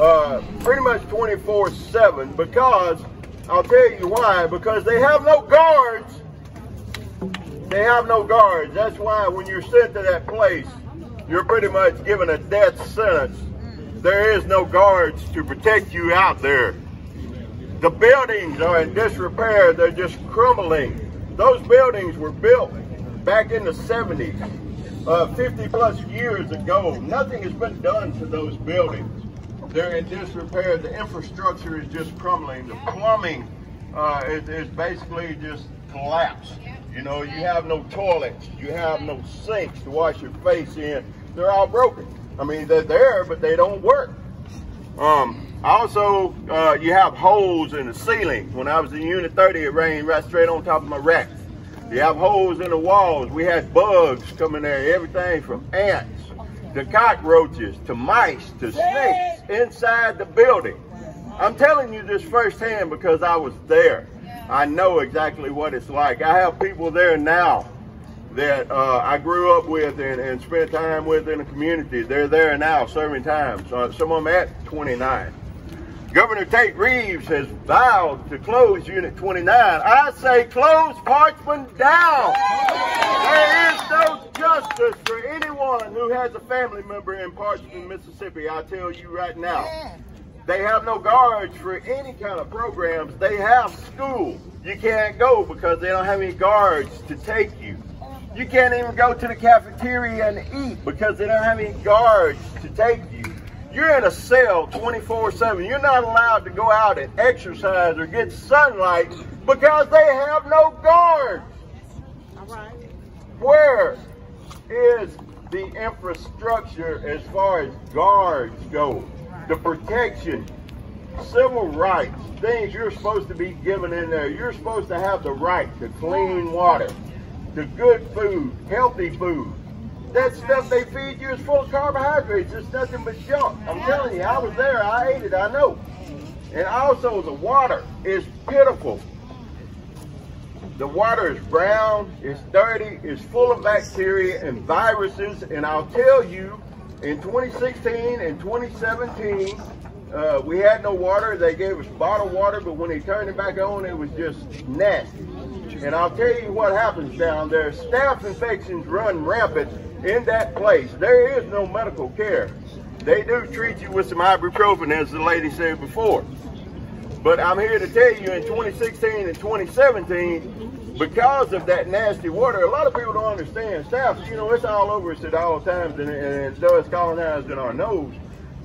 uh, pretty much 24-7 because, I'll tell you why, because they have no guards. They have no guards. That's why when you're sent to that place, you're pretty much given a death sentence. There is no guards to protect you out there. The buildings are in disrepair. They're just crumbling. Those buildings were built back in the 70s, uh, 50 plus years ago. Nothing has been done to those buildings. They're in disrepair. The infrastructure is just crumbling. The plumbing uh, is, is basically just collapsed. You know, you have no toilets. You have no sinks to wash your face in. They're all broken. I mean, they're there, but they don't work. Um, also, uh, you have holes in the ceiling. When I was in Unit 30, it rained right straight on top of my rack. You have holes in the walls. We had bugs coming there, everything from ants to cockroaches to mice to snakes inside the building. I'm telling you this firsthand because I was there. I know exactly what it's like. I have people there now that uh, I grew up with and, and, spent time with in the community. They're there now serving time. So some of them at 29. Governor Tate Reeves has vowed to close Unit 29. I say close Parchman down. There is no justice for anyone who has a family member in Parchman, Mississippi. I tell you right now. They have no guards for any kind of programs. They have school. You can't go because they don't have any guards to take you. You can't even go to the cafeteria and eat because they don't have any guards to take you. You're in a cell 24-7. You're not allowed to go out and exercise or get sunlight because they have no guards. All right. Where is the infrastructure as far as guards go? The protection, civil rights, things you're supposed to be given in there. You're supposed to have the right to clean water, to good food, healthy food. That stuff they feed you is full of carbohydrates. It's nothing but junk. I'm telling you, I was there. I ate it. I know. And also the water is pitiful. The water is brown, it's dirty, it's full of bacteria and viruses. And I'll tell you, in 2016 and 2017, uh, we had no water. They gave us bottled water, but when they turned it back on, it was just nasty. And I'll tell you what happens down there. Staph infections run rampant in that place. There is no medical care. They do treat you with some ibuprofen, as the lady said before. But I'm here to tell you in 2016 and 2017, because of that nasty water, a lot of people don't understand. Staph, you know, it's all over us at all times and, and it does colonize in our nose.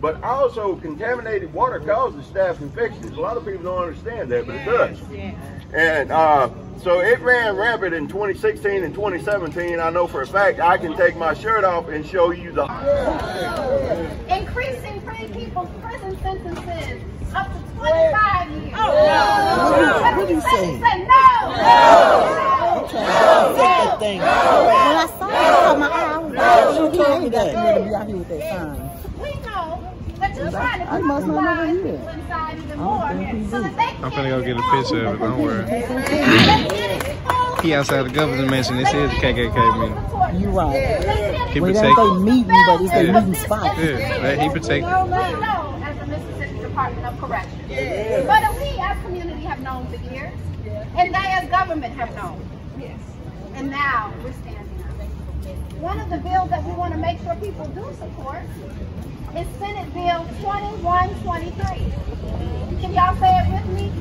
But also, contaminated water causes staph infections. A lot of people don't understand that, but it does. And uh, so it ran rampant in 2016 and 2017. I know for a fact I can take my shirt off and show you the. Increasing free people's prison sentences up to 25 years. Oh, no. What did he say? Said no. No. No. No. Thing. When I saw it, I saw my eye. I was like, she told me that you had to be out here with that sign. We know that to I must not know who he is. inside even more. So that they I'm finna go get a picture of it, don't worry. He outside the governor's mansion, this is the KKK meeting. You right. He Well, they protect, don't say meeting, but it's a Yeah. meeting spot. yeah, that he protect. well known as the Mississippi Department of Corrections. But we as community have known for years, and they as government have known. Yes. And now we're standing up. One of the bills that we want to make sure people do support is Senate Bill 2123. Can y'all say it with me?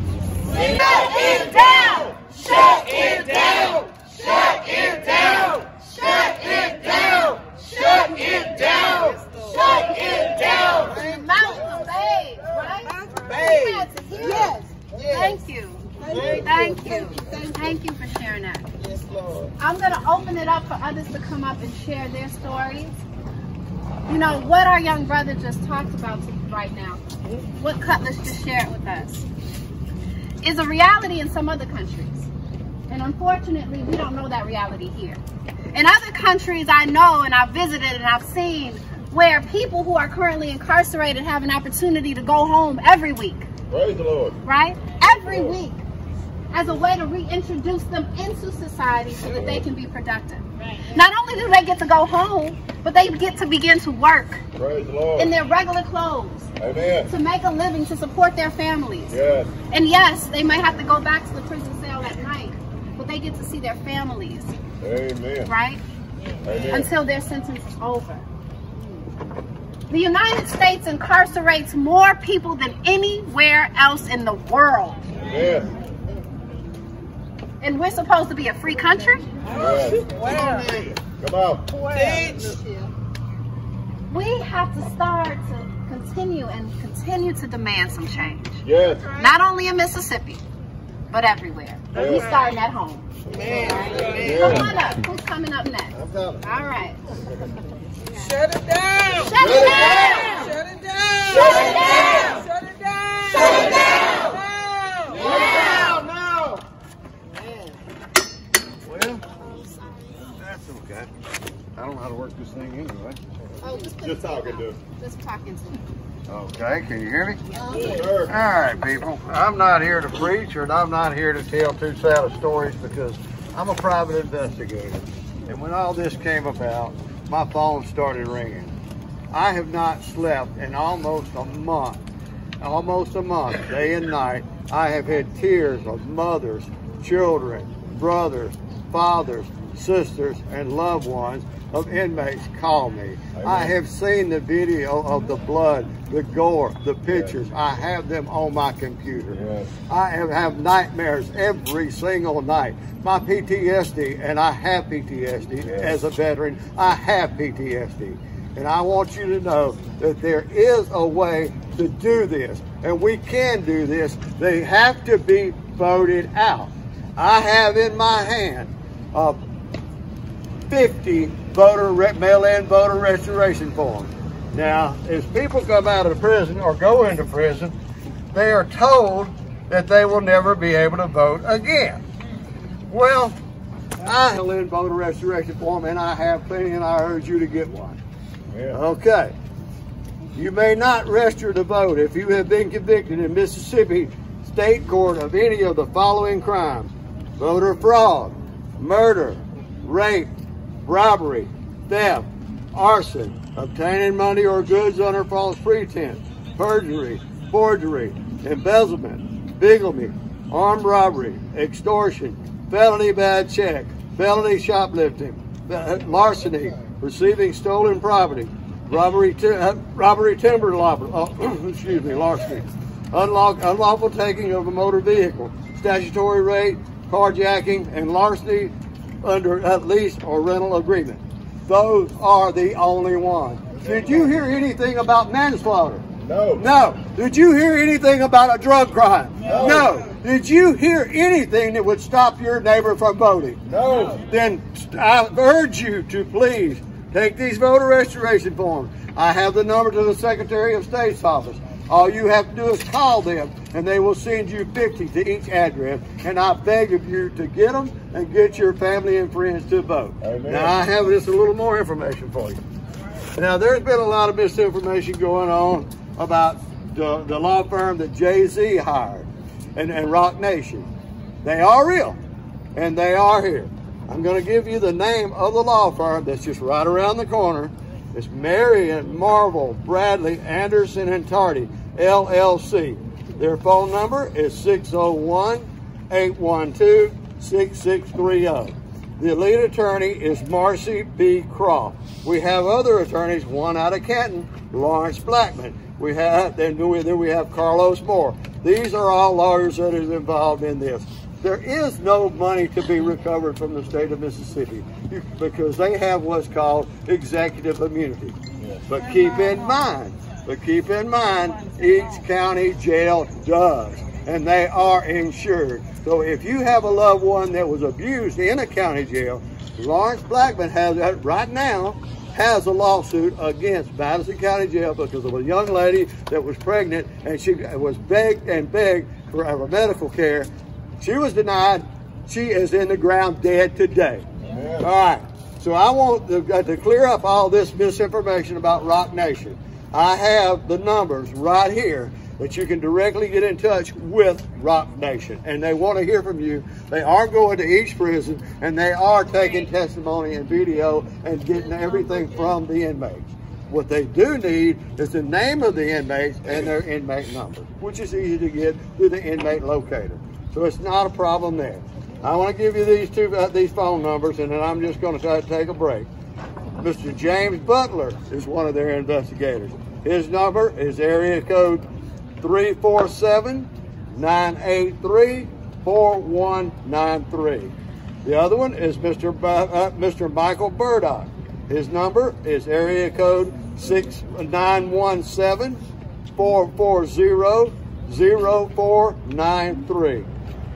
Shut it down! Shut it down! Shut it down! Shut it down! Shut it down! Shut it down! Mountain babes, right? Babes. Yes. Thank you. Thank you. Thank you for sharing that. I'm going to open it up for others to come up and share their stories. You know, what our young brother just talked about right now, what Cutlass just shared with us, is a reality in some other countries. And unfortunately, we don't know that reality here. In other countries, I know and I've visited and I've seen where people who are currently incarcerated have an opportunity to go home every week, Praise the Lord. right? Every week as a way to reintroduce them into society so that they can be productive. Right. Not only do they get to go home, but they get to begin to work the Lord. in their regular clothes Amen. to make a living to support their families. Yes. And yes, they may have to go back to the prison cell at night, but they get to see their families, Amen. right? Amen. Until their sentence is over. The United States incarcerates more people than anywhere else in the world. Yes. And we're supposed to be a free country? Yes. Come on. We have to start to continue and continue to demand some change. Yes. Not only in Mississippi, but everywhere. But we Yeah. starting at home. Come Yes. on up. Who's coming up next? I'm coming. All right. Shut it down! Shut it down! Shut it down! Shut it down! Shut it down! Shut it down! Down! Now, now. Well, that's okay. I don't know how to work this thing anyway. Oh, just put Just it talking to Just talking to him. Okay, can you hear me? Sure. All right, people. I'm not here to preach and I'm not here to tell too sad of stories because I'm a private investigator. And when all this came about, my phone started ringing. I have not slept in almost a month. Almost a month, day and night. I have had tears of mothers, children, brothers, fathers, sisters, and loved ones of inmates call me. I have seen the video of the blood, the gore, the pictures. I have them on my computer. Yes. I have, have nightmares every single night. My PTSD, and I have PTSD as a veteran, I have PTSD. And I want you to know that there is a way to do this, and we can do this. They have to be voted out. I have in my hand uh, 50 voter mail-in voter restoration forms. Now, as people come out of prison or go into prison, they are told that they will never be able to vote again. Well, I mail in voter restoration form, and I have plenty, and I urge you to get one. Yeah. Okay. You may not register to vote if you have been convicted in Mississippi State Court of any of the following crimes voter fraud, murder, rape, robbery, theft, arson, obtaining money or goods under false pretense, perjury, forgery, embezzlement, bigamy, armed robbery, extortion, felony bad check, felony shoplifting, uh, larceny, receiving stolen property, robbery, uh, robbery timber lobber, uh, excuse me, larceny, unlock, unlawful taking of a motor vehicle, statutory rape, carjacking, and larceny under at lease or rental agreement. Those are the only ones. Did you hear anything about manslaughter? No. No. Did you hear anything about a drug crime? No. Did you hear anything that would stop your neighbor from voting? No. Then I urge you to please take these voter restoration forms. I have the number to the Secretary of State's office. All you have to do is call them and they will send you 50 to each address. And I beg of you to get them and get your family and friends to vote. Amen. Now I have just a little more information for you. Now, there's been a lot of misinformation going on about the, the law firm that Jay Z hired and, and Roc Nation. They are real and they are here. I'm going to give you the name of the law firm that's just right around the corner. It's Maron Marvel Bradley Anderson and Tardy, LLC. Their phone number is 601 812 6630. The lead attorney is Marcy B. Croft. We have other attorneys, one out of Canton, Lawrence Blackmon. We have then we have Carlos Moore. These are all lawyers that is involved in this. There is no money to be recovered from the state of Mississippi because they have what's called executive immunity. But keep in mind, but keep in mind, each county jail does, and they are insured. So if you have a loved one that was abused in a county jail, Lawrence Blackmon has that right now has a lawsuit against Madison County Jail because of a young lady that was pregnant and she was begged and begged for her medical care. She was denied. She is in the ground dead today. Amen. All right. So I want to, uh, to clear up all this misinformation about Roc Nation. I have the numbers right here. that you can directly get in touch with Roc Nation. And they want to hear from you. They are going to each prison and they are taking testimony and video and getting everything from the inmates. What they do need is the name of the inmates and their inmate number, which is easy to get through the inmate locator. So it's not a problem there. I want to give you these two uh, these phone numbers, and then I'm just going to take a break. Mr. James Butler is one of their investigators. His number is area code 347 983 4193. The other one is Mr. Bu- uh, Mr. Michael Burdock. His number is area code 6917 440 0493.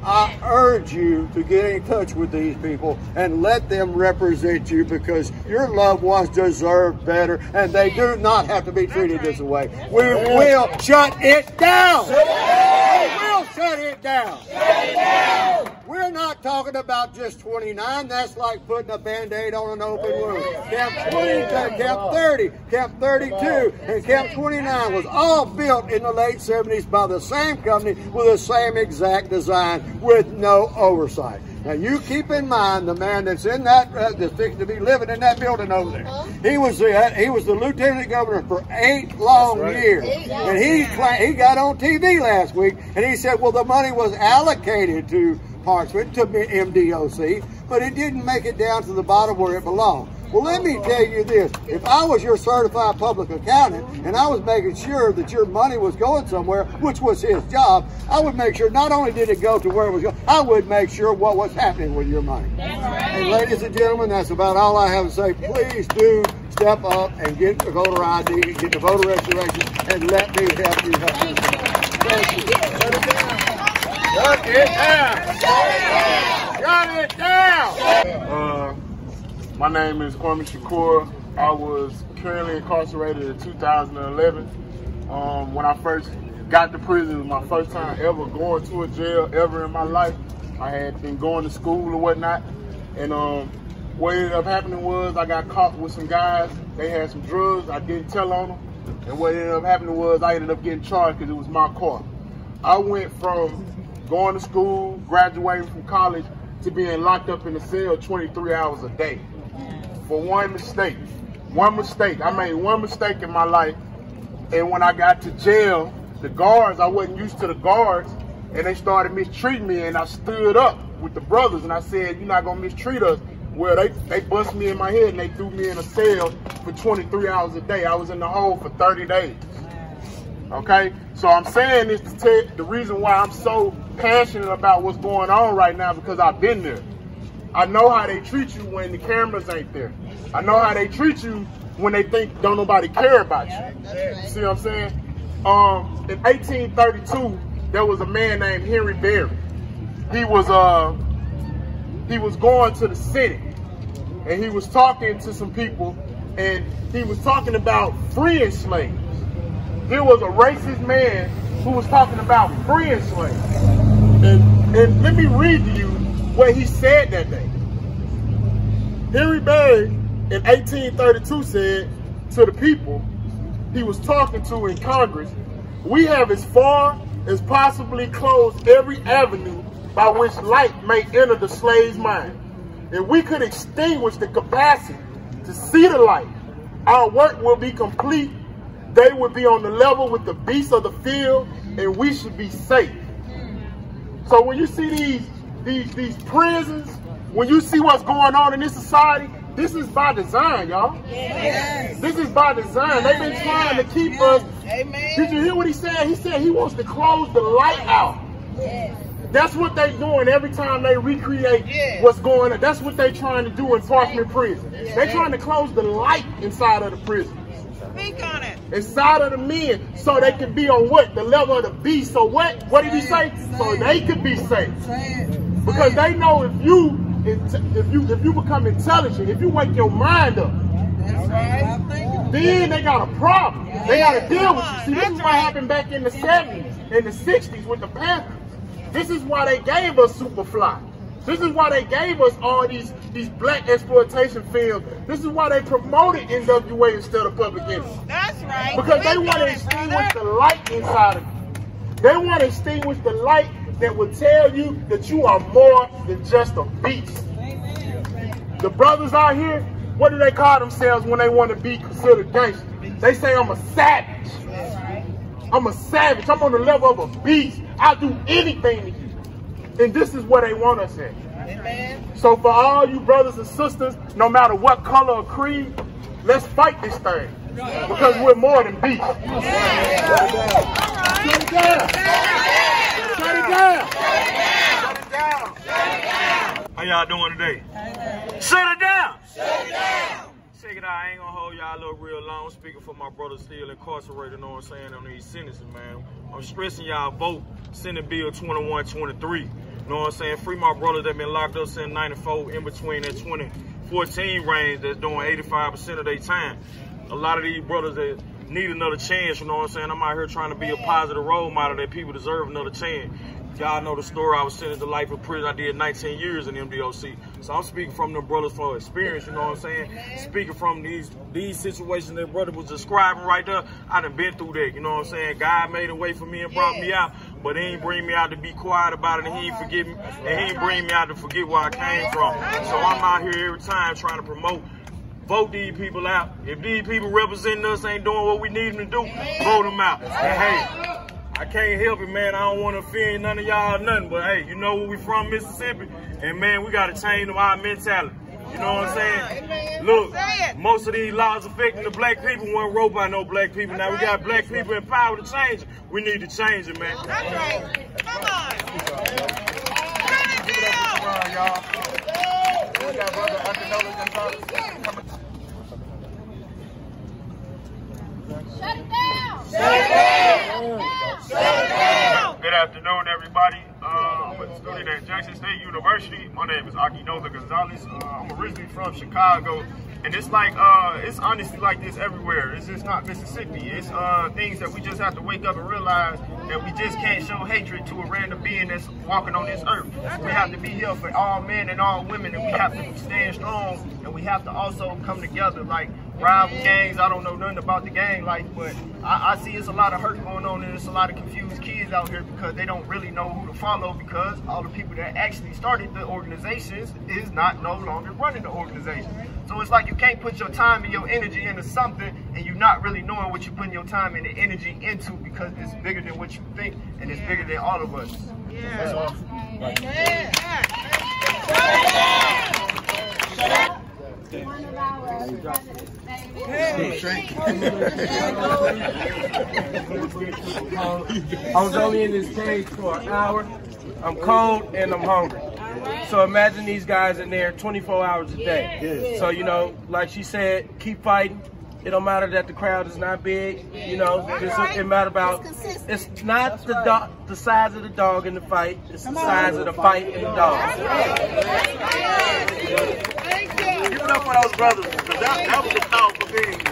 I urge you to get in touch with these people and let them represent you because your loved ones deserve better and they do not have to be treated this way. We will shut it down. We will shut it down. We're not talking about just 29. That's like putting a band-aid on an open wound. Camp 20, Camp 30, Camp 32, and Camp 29 was all built in the late 70s by the same company with the same exact design with no oversight. Now you keep in mind the man that's in that uh, that's fixing to be living in that building over there. He was the he was the lieutenant governor for eight long years, and he he got on TV last week and he said, well, the money was allocated to Parchman to be MDOC, but it didn't make it down to the bottom where it belonged. Well, let me tell you this. If I was your certified public accountant and I was making sure that your money was going somewhere, which was his job, I would make sure not only did it go to where it was going, I would make sure what was happening with your money. And ladies and gentlemen, that's about all I have to say. Please do step up and get the voter ID, get the voter registration, and let me help you help you. Thank you. Shut it down. Shut it down. Uh, my name is Kwame Shakur. I was currently incarcerated in 2011. Um, when I first got to prison, it was my first time ever going to a jail ever in my life. I had been going to school or whatnot. And um, what ended up happening was I got caught with some guys. They had some drugs. I didn't tell on them. And what ended up happening was I ended up getting charged because it was my car. I went from going to school, graduating from college, to being locked up in a cell 23 hours a day for one mistake. One mistake. I made one mistake in my life. And when I got to jail, the guards, I wasn't used to the guards, and they started mistreating me. And I stood up with the brothers and I said, You're not going to mistreat us. Well, they, they bust me in my head and they threw me in a cell for 23 hours a day. I was in the hole for 30 days. Okay? So I'm saying this to tell the reason why I'm so passionate about what's going on right now because I've been there. I know how they treat you when the cameras ain't there. I know how they treat you when they think don't nobody care about you. See what I'm saying? Um, in 1832, there was a man named Henry Berry. He was uh he was going to the city and he was talking to some people and he was talking about freeing slaves. There was a racist man who was talking about freeing slaves. And, and let me read to you what he said that day. Henry Berry in 1832 said to the people he was talking to in Congress, we have as far as possibly closed every avenue by which light may enter the slave's mind. If we could extinguish the capacity to see the light, our work will be complete. They would be on the level with the beasts of the field, and we should be safe. So when you see these these these prisons, when you see what's going on in this society, this is by design, y'all. Yes. This is by design. They've been trying to keep us. Amen. Did you hear what he said? He said he wants to close the light out. That's what they're doing every time they recreate Yeah. what's going on. That's what they're trying to do in Parchman Prison. They're trying to close the light inside of the prison, Speak on it. inside of the men, so they can be on what the level of the beast. So what? What did he say? So they could be safe. Because they know if you if you if you become intelligent, if you wake your mind up, That's right. then they got a problem. They got to deal with you. See, this is what happened back in the 70s, in the 60s with the Panthers. This is why they gave us Superfly. This is why they gave us all these, these black exploitation films. This is why they promoted NWA instead of Public Enemy. That's right. Because they want to extinguish brother. the light inside of you. They want to extinguish the light that will tell you that you are more than just a beast. Amen. The brothers out here, what do they call themselves when they want to be considered gangster? They say I'm a savage. I'm a savage. I'm on the level of a beast. I'll do anything to. And this is where they want us at. So for all you brothers and sisters, no matter what color or creed, let's fight this thing. Because we're more than beasts. Shut it down. Shut it down. Shut it down. How y'all doing today? Shut it down! Shut it down! Check it out, I ain't gonna hold y'all up real long. Speaking for my brother still incarcerated, you know what I'm saying, on these sentences, man. I'm stressing y'all vote Senate Bill 2123. Know what I'm saying? Free my brothers that been locked up since 94 in between that 2014 range that's doing 85% of their time. A lot of these brothers that need another chance, you know what I'm saying? I'm out here trying to be a positive role model that people deserve another chance. Y'all know the story. I was sentenced to life in prison. I did 19 years in MDOC. So I'm speaking from the brothers for experience, you know what I'm saying? Speaking from these these situations that brother was describing right there, I done been through that, you know what I'm saying? God made a way for me and brought me out, but he ain't bring me out to be quiet about it and he ain't forgive me and he ain't bring me out to forget where I came from. So I'm out here every time trying to promote vote these people out. If these people representing us ain't doing what we need them to do, vote them out. And hey, I can't help it, man. I don't want to offend none of y'all or nothing, but hey, you know where we from, Mississippi, and man, we got to change our mentality. You know what I'm saying? Look, most of these laws affecting the black people weren't wrote by no black people. Now we got black people in power to change it. We need to change it, man. That's right. Come on. Give it up y'all. We got brother Akinola Gonzalez. Shut it down! Shut it down! Shut it down! Good afternoon, everybody. Uh, I'm a student at Jackson State University. My name is Akinola Gonzalez. Uh, I'm originally from Chicago. And it's like, uh, it's honestly like this everywhere. It's just not Mississippi. It's uh, things that we just have to wake up and realize that we just can't show hatred to a random being that's walking on this earth. We have to be here for all men and all women, and we have to stand strong, and we have to also come together. Like, rival gangs. I don't know nothing about the gang life, but I, I see it's a lot of hurt going on and it's a lot of confused kids out here because they don't really know who to follow because all the people that actually started the organizations is not no longer running the organization. So it's like you can't put your time and your energy into something and you're not really knowing what you're putting your time and the energy into because it's bigger than what you think and it's bigger than all of us. That's all. One of our president's I was only in this cage for an hour. I'm cold and I'm hungry. So imagine these guys in there 24 hours a day. So, you know, like she said, keep fighting. It don't matter that the crowd is not big, you know. Just, it matter about it's not the dog, the size of the dog in the fight. It's the size of the fight in the dog. Give it up for those brothers that, that was a powerful thing.